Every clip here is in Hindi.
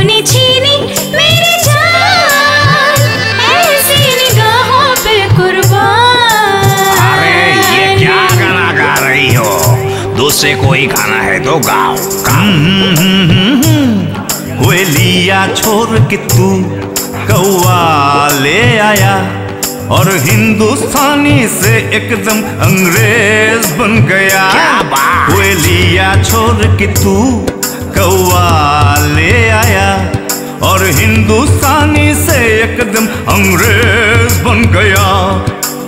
तूने छीनी मेरी जान ऐसी निगाहों पे कुर्बान। अरे ये क्या गाना गा रही हो? दूसरे कोई गाना है तो गाओ हम्म, हम्म, हम्म, हुए लिया छोड़ के तू कौआ ले आया और हिंदुस्तानी से एकदम अंग्रेज़ बन गया। हुए लिया छोड़ के तू कौआ ले आया और हिंदुस्तानी से एकदम अंग्रेज़ बन गया।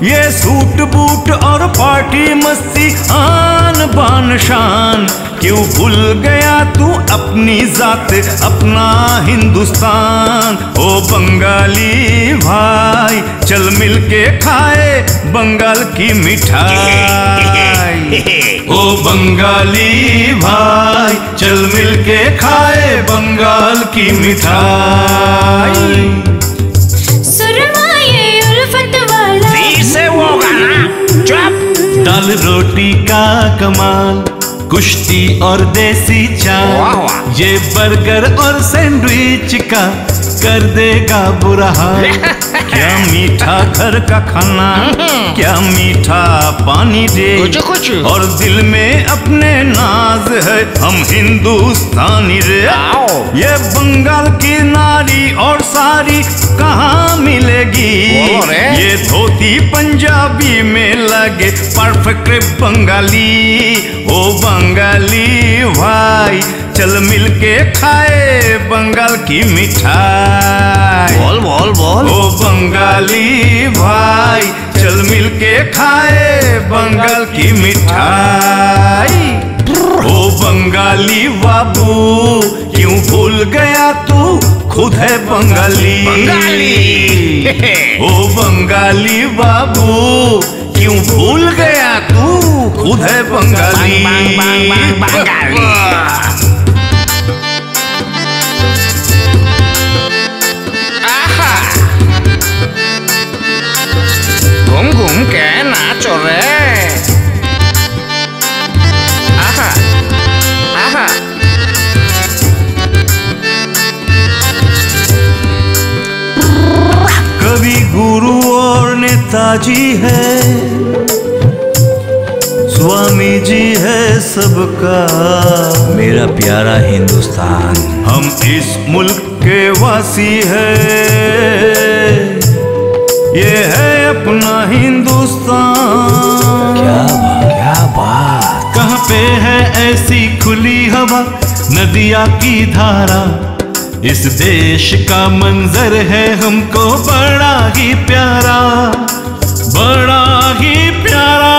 ये सूट बूट और पार्टी मस्ती आन बान शान। क्यों भूल गया तू अपनी जात, अपना हिंदुस्तान? ओ बंगाली चल मिल के खाए बंगाल की मिठाई। ओ बंगाली भाई चल मिल के खाए बंगाल की मिठाई। सुरमाए उल्फत वाला। फिर से वो गाना चुप। दाल रोटी का कमाल कुश्ती और देसी चाय ये बर्गर और सैंडविच का कर देगा बुरा हाल। क्या मीठा घर का खाना? क्या मीठा पानी दे? कुछ कुछ। और दिल में अपने नाज है हम हिंदुस्तानी रे। आओ। ये बंगाल की नारी और सारी कहाँ मिलेगी? ये धोती पंजाबी में लगे परफेक्ट बंगाली। ओ बंगाली भाई चल मिल के खाए बंगाल की मिठाई। बोल बोल बोल। ओ बंगाली भाई चल मिल के खाए बंगाल की मिठाई। ओ बंगाली बाबू क्यों भूल गया तू? खुद है बंगाली। बंगाली। ओ बंगाली बाबू क्यों भूल गया तू? खुद है बंगाली। बंग, बंग, बंग, बंग, बंगाली। कवि गुरु और नेताजी है। स्वामी जी है सबका। मेरा प्यारा हिंदुस्तान। हम इस मुल्क के वासी है। ये है अपना हिंदुस्तान। क्या बात क्या बात। कहाँ पे है ऐसी खुली हवा नदिया की धारा। इस देश का मंजर है हमको बड़ा ही प्यारा, बड़ा ही प्यारा।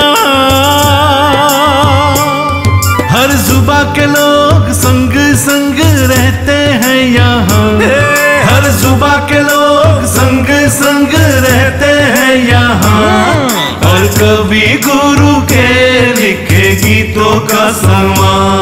हर जुबा के लोग संग संग रहते हैं यहाँ। हर जुबा के लोग संग संग रहते हैं यहाँ। और कभी गुरु के लिखे गीतों का समान